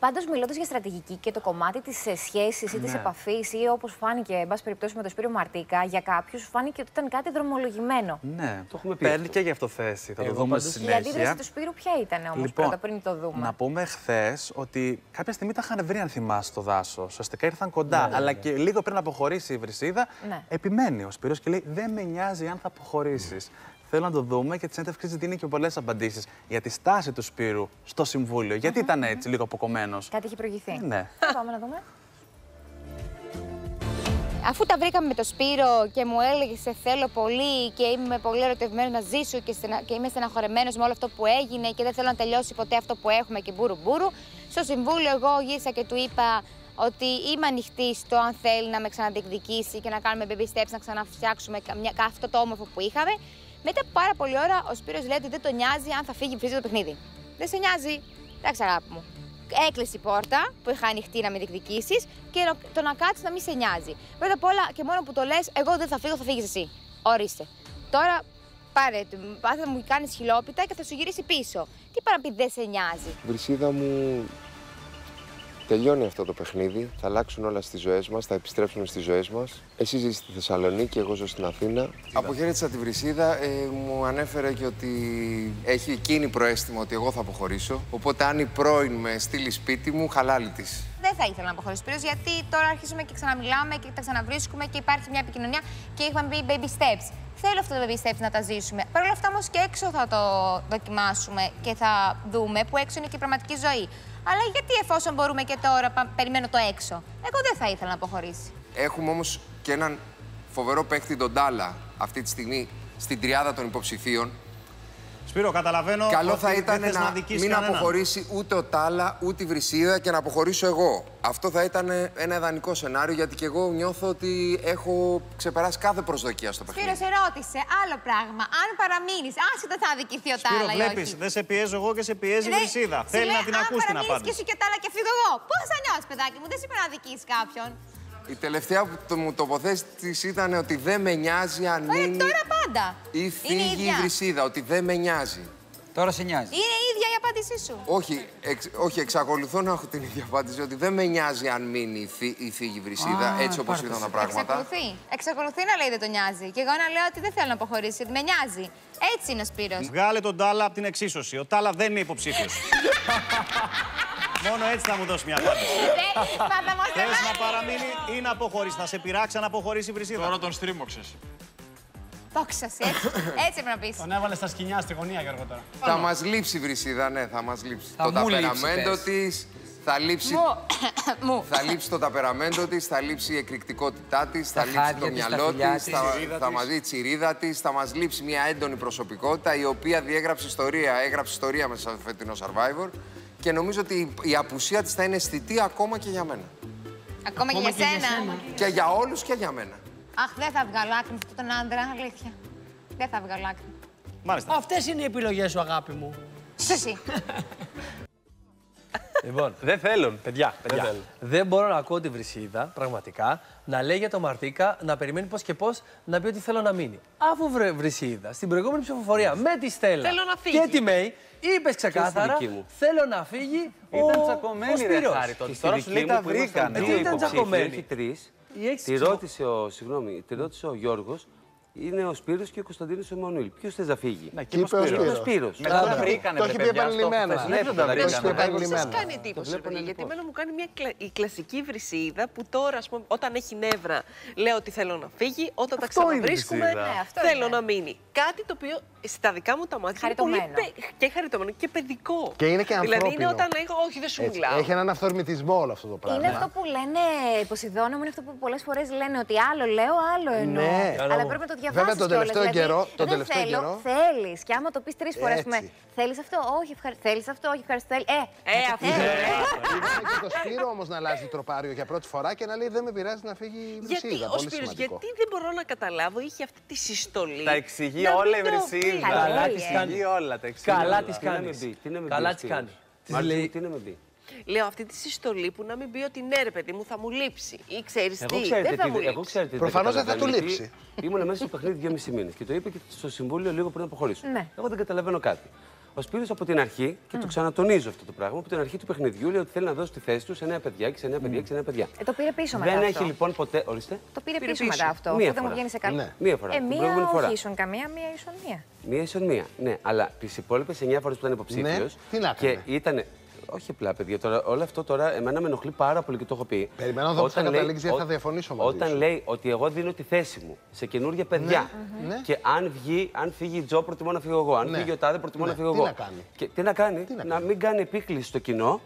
Πάντως, μιλώντας για στρατηγική και το κομμάτι της σχέσης ή της Ναι. επαφής, ή όπως φάνηκε, εν πάση περιπτώσει, με τον Σπύριο Μαρτίκα, για κάποιους φάνηκε ότι ήταν κάτι δρομολογημένο. Ναι, Το έχουμε πει παίρνει αυτό. και γι' αυτό θέση. Θα το Εγώ δούμε πάντως- στη Η αντίδραση συνέχεια. του Σπύρου ποια ήταν όμως Λοιπόν, πρώτα πριν το δούμε; Να πούμε χθες ότι κάποια στιγμή τα είχαν βρει, αν θυμάσαι, στο δάσος. Ουσιαστικά ήρθαν κοντά. αλλά και λίγο πριν αποχωρήσει η Βρυσίδα, Ναι. επιμένει ο Σπύρος και λέει: Δεν με νοιάζει αν θα αποχωρήσεις. Θέλω να το δούμε και τη συνέντευξη δίνει και πολλές απαντήσεις για τη στάση του Σπύρου στο Συμβούλιο. Γιατί ήταν έτσι, λίγο αποκομμένος. Κάτι έχει προηγηθεί. Ναι. Πάμε να δούμε. Αφού τα βρήκαμε με το Σπύρο και μου έλεγε σε θέλω πολύ και είμαι πολύ ερωτευμένο μαζί σου και, στενα... και είμαι στεναχωρεμένος με όλο αυτό που έγινε και δεν θέλω να τελειώσει ποτέ αυτό που έχουμε και μπούρου μπούρου. Στο συμβούλιο, εγώ γύρισα και του είπα ότι είμαι ανοιχτή στο αν θέλει να με ξαναδιεκδικήσει και να κάνουμε baby steps, να ξαναφτιάξουμε καμιά... αυτό το όμορφο που είχαμε. Μετά από πάρα πολλή ώρα, ο Σπύρος λέει ότι δεν τον νοιάζει αν θα φύγει η Βρύζα το παιχνίδι. Δεν σε νοιάζει. Εντάξει, αγάπη μου. Έκλεισε η πόρτα που είχα ανοιχτή να με διεκδικήσεις και το- το να κάτσεις να μην σε νοιάζει. Πρώτα απ' όλα και μόνο που το λες, εγώ δεν θα φύγω, θα φύγεις εσύ. Ορίστε. Τώρα πάρε, πάθε να μου κάνεις χιλόπιτα και θα σου γυρίσει πίσω. Τι πάει να πει δεν σε νοιάζει. Βρυσίδα μου, τελειώνει αυτό το παιχνίδι. Θα αλλάξουν όλα στις ζωές μας, θα επιστρέψουν στις ζωές μας. Εσύ ζεις στη Θεσσαλονίκη, εγώ ζω στην Αθήνα. Αποχαιρέτησα της Βρυσίδα, ε, μου ανέφερε και ότι έχει εκείνη προαίσθημα ότι εγώ θα αποχωρήσω. Οπότε αν η πρώην με στείλει σπίτι μου, χαλάλη της. Δεν θα ήθελα να αποχωρήσω Σπύρος, γιατί τώρα αρχίζουμε και ξαναμιλάμε και τα ξαναβρίσκουμε και υπάρχει μια επικοινωνία και είχαμε πει baby steps. Θέλω αυτό το baby steps να τα ζήσουμε. Παρ' όλα αυτά όμως και έξω θα το δοκιμάσουμε και θα δούμε που έξω είναι και η πραγματική ζωή. Αλλά γιατί εφόσον μπορούμε και τώρα, πα- περιμένω το έξω. Εγώ δεν θα ήθελα να αποχωρήσει. Έχουμε όμως και έναν φοβερό παίκτη, τον Ντάλα, αυτή τη στιγμή στην τριάδα των υποψηφίων. Σπύρο, καταλαβαίνω Καλό ότι θα δεν ήταν θες να, αδικήσεις μην κανέναν. αποχωρήσει ούτε ο Τάλα ούτε η Βρυσίδα και να αποχωρήσω εγώ. Αυτό θα ήταν ένα ιδανικό σενάριο γιατί και εγώ νιώθω ότι έχω ξεπεράσει κάθε προσδοκία στο παιχνίδι. Σπύρο, σε ρώτησε άλλο πράγμα. Αν παραμείνεις, άσχετα θα αδικηθεί ο Σπύρο, Τάλα ή βλέπεις, όχι. δεν σε πιέζω εγώ και σε πιέζει η Δεν- Βρυσίδα. σου Θέλει λέει, να την αν ακούσει την παραμείνεις και απάντηση. εσύ και Τάλα και φύγω εγώ. Πώς θα νιώσει, παιδάκι μου, δεν σου είπε να αδικήσεις κάποιον. Η τελευταία που το, μου τοποθέτησης ήταν ότι δεν με νοιάζει αν Ε, μείνει τώρα πάντα. ή Είναι φύγει η ίδια. Βρυσίδα, ότι δεν με νοιάζει. Τώρα σε νοιάζει. Είναι η ίδια η απάντησή σου. Όχι, εξ, όχι, εξακολουθώ να έχω την ίδια απάντηση ότι δεν με νοιάζει αν μείνει η, φύ- η φύγη Βρυσίδα, Α, έτσι όπως πάρτε ήταν τα σε. πράγματα. Εξακολουθεί. Εξακολουθεί να λέει δεν τον νοιάζει. Και εγώ να λέω ότι δεν θέλω να αποχωρήσει, ότι με νοιάζει. Έτσι είναι ο Σπύρος. Βγάλε τον Τάλα από την εξίσωση. Ο Τάλα δεν είναι υποψήφιος. Μόνο έτσι θα μου δώσει μια απάντηση. Μα θα μας Θες να τρελάνεις. παραμείνει ή να αποχωρήσει, να σε πειράξει να αποχωρήσει η Βρυσίδα. Τώρα τον στρίμωξες. Το ξέρεις, έτσι. Έτσι πρέπει να πεις. Τον έβαλε στα σκηνιά στη γωνία, Γιώργο, τώρα. Θα μας λείψει η Βρυσίδα, ναι, θα μας λείψει. Θα το μου λείψει, ταπεραμέντο πες. της, θα λείψει Μου. Μου. Θα λείψει το ταπεραμέντο της, θα λείψει η εκρηκτικότητά της, θα λείψει χάδια το της, τα μυαλό φιλιά της, της. θα, Τσιρίδα θα της. μας δει η τσιρίδα της, θα μας λείψει μια έντονη προσωπικότητα η οποία διέγραψε ιστορία, έγραψε ιστορία μέσα στο φετινό survivor. Και νομίζω ότι η απουσία της θα είναι αισθητή ακόμα και για μένα. Ακόμα και για σένα. Και για όλους και για μένα. Αχ, δεν θα βγάλω άκρη με αυτόν τον άντρα, αλήθεια. Δεν θα βγάλω άκρη. Μάλιστα. Αυτές είναι οι επιλογές σου, αγάπη μου. Σου εσύ. Λοιπόν, δεν θέλουν, παιδιά. παιδιά. Δεν, μπορώ να ακούω τη Βρυσίδα, πραγματικά, να λέει για το Μαρτίκα, να περιμένει πώς και πώς να πει ότι θέλω να μείνει. Αφού βρε, Βρυσίδα, στην προηγούμενη ψηφοφορία με τη Στέλλα Θέλω να φύγει. και τη Μέη, είπες ξεκάθαρα: δική μου; Θέλω να φύγει. Ήταν ο, τσακωμένοι, ο ρε Σπύρος. Χάρη, τότε. Και στη Τώρα δική σου λέει μου τα που ήμασταν βρήκανε. δύο Τι ήταν υποψήφοι, τσακωμένοι; όχι τρεις, Η έξι Τη ρώτησε ο, συγγνώμη, τη ρώτησε ο Γιώργος, είναι ο Σπύρος και ο Κωνσταντίνος Εμμανουήλ. Ποιος θες να φύγει; Ναι, Και είπε ο Ο Σπύρος. Σπύρος. Μετά τα Μπράβο. βρήκανε, Το ρε έχει πει παιδιά, στο επανειλημμένα. χθες. Ναι, Ναι, το δεν τα έχει πει βρήκανε. επανειλημμένα. Σα κάνει εντύπωση, βλέπουν παιδιά, γιατί λοιπόν. εμένα μου κάνει μια κλα... η κλασική βρυσίδα που τώρα, ας πούμε, όταν έχει νεύρα, λέω ότι θέλω να φύγει, όταν τα Αυτό είναι η ξαναβρίσκουμε, βρυσίδα. Ναι, αυτό θέλω είναι. να μείνει. Κάτι το οποίο στα δικά μου τα μάτια είναι πολύ Χαριτωμένο. πε- και χαριτωμένο και παιδικό. Και είναι και Δηλαδή είναι ανθρώπινο. όταν έχω, όχι δεν σου Έτσι, μιλάω. Έχει έναν αυθορμητισμό όλο αυτό το πράγμα. Είναι αυτό που λένε, Ποσειδώνα μου, είναι αυτό που πολλές φορές λένε ότι άλλο λέω, άλλο εννοώ. Ναι. Αλλά πρέπει να το διαβάσεις. Βέβαια, τον τελευταίο καιρό- τον δεν τελευταίο θέλω, καιρό- θέλεις. Και άμα το πεις τρεις φορές, Έτσι. πούμε, θέλεις αυτό, όχι, ευχαριστώ. Θέλεις αυτό, όχι, ευχαριστώ. θέλει. Ε, Ε, αυτό ε, Είδαμε και το Σπύρο όμως να αλλάζει τροπάριο για πρώτη φορά και να λέει δεν με πειράζει να φύγει η Γιατί Βρυσίδα. ο Πολύ Σπύρος, σημαντικό. γιατί δεν μπορώ να καταλάβω, είχε αυτή τη συστολή. Τα εξηγεί να μην όλα η το Βρυσίδα. πει. Καλά Καλά λέει, της ε. κάνει. Εξηγεί όλα, τα εξηγεί Καλά όλα. της Τι να με κάνει. μπει, τι να με μπει Καλά ο της Σπύρος. κάνει. Της Μάρτιν, λέει, τι να με μπει. Λέω αυτή τη συστολή που να μην πει ότι ναι, ρε παιδί μου, θα μου λείψει. Ή ξέρεις τι, Εγώ ξέρετε, δεν θα τι, μου εγώ λείψει. ξέρετε τι Προφανώς δεν θα καταλαβαίνω, του γιατί λείψει. Ήμουν μέσα στο παιχνίδι δυόμιση μήνες και το είπε και στο συμβούλιο λίγο πριν αποχωρήσω. Ναι. Εγώ δεν καταλαβαίνω κάτι. Ο Σπύρος από την αρχή, και το ξανατονίζω αυτό το πράγμα, από την αρχή του παιχνιδιού λέει ότι θέλει να δώσει τη θέση του σε νέα παιδιά και σε νέα παιδιά και σε νέα παιδιά. Ε, το πήρε πίσω μετά Δεν αυτό. έχει λοιπόν ποτέ. Ορίστε. Το πήρε, Πήρε πίσω, πίσω. μετά αυτό. Μία αφού δεν μου φορά. βγαίνει σε καλό. Ναι. Μία φορά. Ε, Την μία προηγούμενη φορά. όχι ίσον καμία, μία ίσον μία. Μία ίσον μία. Ναι, αλλά τις υπόλοιπες 9 φορές που ήταν υποψήφιος. Ναι, τι να Και έκανε; ήταν. Όχι απλά, παιδιά, τώρα, όλο αυτό τώρα εμένα με ενοχλεί πάρα πολύ και το έχω πει. Περιμένω να δω πώς θα Όταν καταλήξει, γιατί ό- θα διαφωνήσω μαζί Όταν σου. λέει ότι εγώ δίνω τη θέση μου σε καινούργια παιδιά ναι. και αν, βγει, αν φύγει η Τζο, προτιμώ να φύγω εγώ. Αν Ναι. φύγει ο Τάδε, προτιμώ Ναι. να φύγω Τι εγώ. να κάνει; Και, τι να κάνει, Τι να να, κάνει; μην κάνει επίκληση στο κοινό,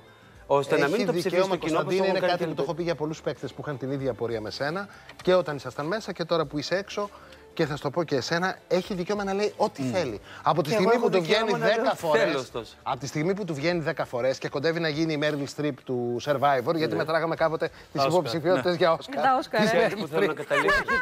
ώστε να Έχει μην το ψηφίσει δικαίωμα, το κοινό όπως Κωνσταντίνε, το είναι έχουν κάνει κάτι και που το έχω πει για πολλούς παίκτες που είχαν την ίδια πορεία με σένα και όταν ήσασταν μέσα και τώρα που είσαι έξω. Και θα σου το πω και εσένα, έχει δικαίωμα να λέει ό,τι θέλει. Από τη Και στιγμή εγώ που έχω του βγαίνει δικαίωμα να λέω 10 ό,τι φορέ. θέλω, ωστόσο. Από τη στιγμή που του βγαίνει 10 φορές και κοντεύει να γίνει η Meryl Streep του Survivor, γιατί μετράγαμε κάποτε τις Oscar, υποψηφιότητες για Όσκαρ. Τα Όσκαρ, Της ε. Ξέρεις Meryl που θέλω να Streep. καταλήξω. Έχει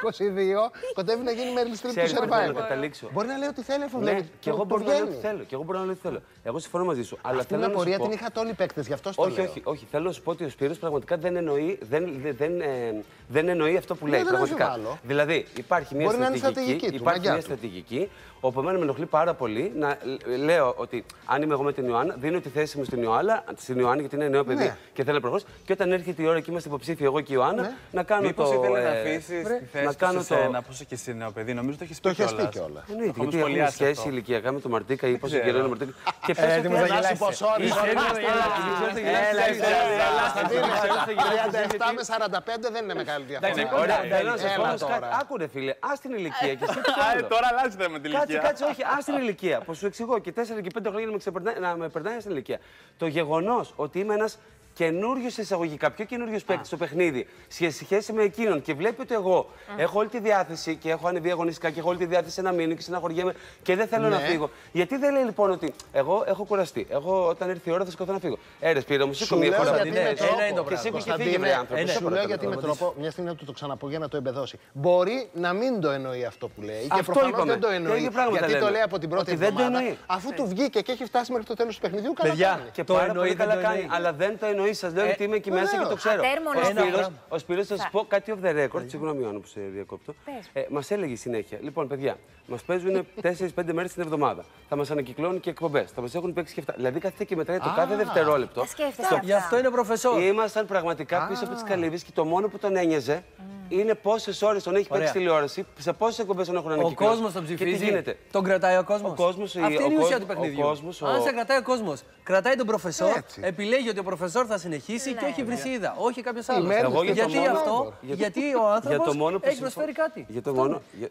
22, κοντεύει να γίνει η Meryl Streep του Ξέρεις που θέλω να Survivor. καταλήξω. Μπορεί να λέει ό,τι θέλει, αφού Ναι, βλέπει. και εγώ του μπορώ να λέω βγαίνει. ό,τι θέλω. Και εγώ μπορώ να λέω ό,τι θέλω. Εγώ συμφωνώ μαζί σου. Αλλά Αυτή θέλω την να σου απορία πω- την είχατε όλοι οι παίκτες, γι' αυτό στο Όχι, λέω. όχι, όχι. Θέλω να σου πω ότι ο Σπύρος πραγματικά δεν εννοεί, δεν, δεν, δεν, ε, δεν εννοεί αυτό που λέει. δεν πραγματικά. αμφιβάλλω. Δηλαδή, υπάρχει μια Μπορεί να είναι στρατηγική, στρατηγική του, υπάρχει μαγιά μια του. στρατηγική όπου εμένα με ενοχλεί πάρα πολύ να ε, λέω ότι αν είμαι εγώ με την Ιωάννα, δίνω τη θέση μου στην Ιωάννα, στην Ιωάννα γιατί είναι νέο παιδί Ναι. και θέλω να προχωρήσω. Και όταν έρχεται η ώρα και είμαστε υποψήφοι εγώ και η Ιωάννα, Ναι. να κάνω Μήπως το. ήθελε να ε, αφήσει βρε, τη θέση να του κάνω σε το. σένα, που είσαι και εσύ νέο παιδί. Νομίζω το έχεις πει Το έχεις πει κιόλας. κιόλας. Εννοείται, Το έχουμε γιατί έχουμε σχολιάσει σχέση αυτό. ηλικιακά με τον Μαρτίκα ή πόσο ξέρω. καιρό είναι ο Μαρτίκα. Και πες Ε, ότι έτοιμος να ένα- γελάσει. σου πω, sorry, Είσαι sorry. έτοιμος να γελάσεις. Έλα, Έλα, έλα, έλα, 37 με 45 δεν είναι μεγάλη διαφορά. Ωραία, Έλα, θέλω να σε πω έλα όμως κάτι. τώρα. Άκου ρε φίλε, ας την ηλικία και εσύ τι Α, άλλο. Τώρα αλλάζει θέμα με την Κάτσε, ηλικία. κάτσε, όχι, α την ηλικία. Που σου εξηγώ και 4 και 5 χρόνια να με, ξεπερνάει, να με περνάει στην ηλικία. Το γεγονός ότι είμαι ένας καινούριο εισαγωγικά, πιο καινούριο παίκτης στο παιχνίδι, σε σχέση με εκείνον και βλέπει ότι εγώ έχω όλη τη διάθεση και έχω ανεβεί αγωνιστικά και έχω όλη τη διάθεση να μείνω και συναχωριέμαι και δεν θέλω να Ναι. φύγω. Γιατί δεν λέει λοιπόν ότι εγώ έχω κουραστεί. Εγώ όταν έρθει η ώρα θα σκοτώ να φύγω. Έρε, πήρα μου, σήκω Σου μία λέω φορά από γιατί την με θέση. τρόπο. Ένα είναι το Και πράγμα. σήκω και Κωνσταντίνε, φύγε, βρε άνθρωπο. ε, ναι. Σε Σου λέω παρακαλώ, γιατί με απαντήσεις. τρόπο, μια στιγμή να του το ξαναπώ για να το εμπεδώσει. Μπορεί να μην το εννοεί αυτό που λέει. Και Αυτό προφανώς είπαμε. δεν το Τα εννοεί. ίδια πράγματα Γιατί το λέμε. λέει από την πρώτη Ότι δεν το εβδομάδα. εννοεί. Αφού του βγήκε και έχει φτάσει μέχρι το τέλος του παιχνιδιού, καλά Παιδιά, κάνει. Και Το πάρα εννοεί, πολύ δεν καλά το κάνει. εννοεί. Αλλά δεν το εννοεί. Σας λέω Ε, ότι είμαι εκεί μέσα και το βεβαίως. ξέρω. Ατέρμονο Ο Σπύρος. Σπύρος, ο Σπύρος, θα σα πω κάτι off the record. Συγγνώμη, Ιωάννα, που σε διακόπτω. Πες. Ε, μας έλεγε συνέχεια. Λοιπόν, παιδιά, μας παίζουν 4-5 μέρες την εβδομάδα. Θα μας ανακυκλώνουν και εκπομπές. Θα μας έχουν παίξει και αυτά. Δηλαδή, κάθεται και μετράει το κάθε δευτερόλεπτο. Τα σκέφτεσαι Στο- αυτά. Γι' αυτό είναι προφεσόρ. Ήμασταν πραγματικά πίσω από τις καλύβες και το μόνο που τον ένοιαζε είναι πόσες ώρες τον έχει Ωραία. παίξει τηλεόραση, σε πόσες εκπομπές τον έχουν Ο ανακυκλώσει. κόσμος τον Και τι ψηφίζει. γίνεται; Τον κρατάει ο κόσμος; Ο κόσμος, η- Αυτή ο είναι η ουσία κόσμος- του παιχνιδιού. ο κόσμος, ο- Αν σε κρατάει ο κόσμος, κρατάει τον προφεσόρ, Έτσι. επιλέγει ότι ο προφεσόρ θα συνεχίσει και όχι η βρυσίδα, όχι κάποιος άλλος. Μέρλ Εγώ για το Γιατί μόνο- αυτό, για- γιατί ο Για άνθρωπος το μόνο που έχει συμφω- προσφέρει κάτι. Για το μόνο, για,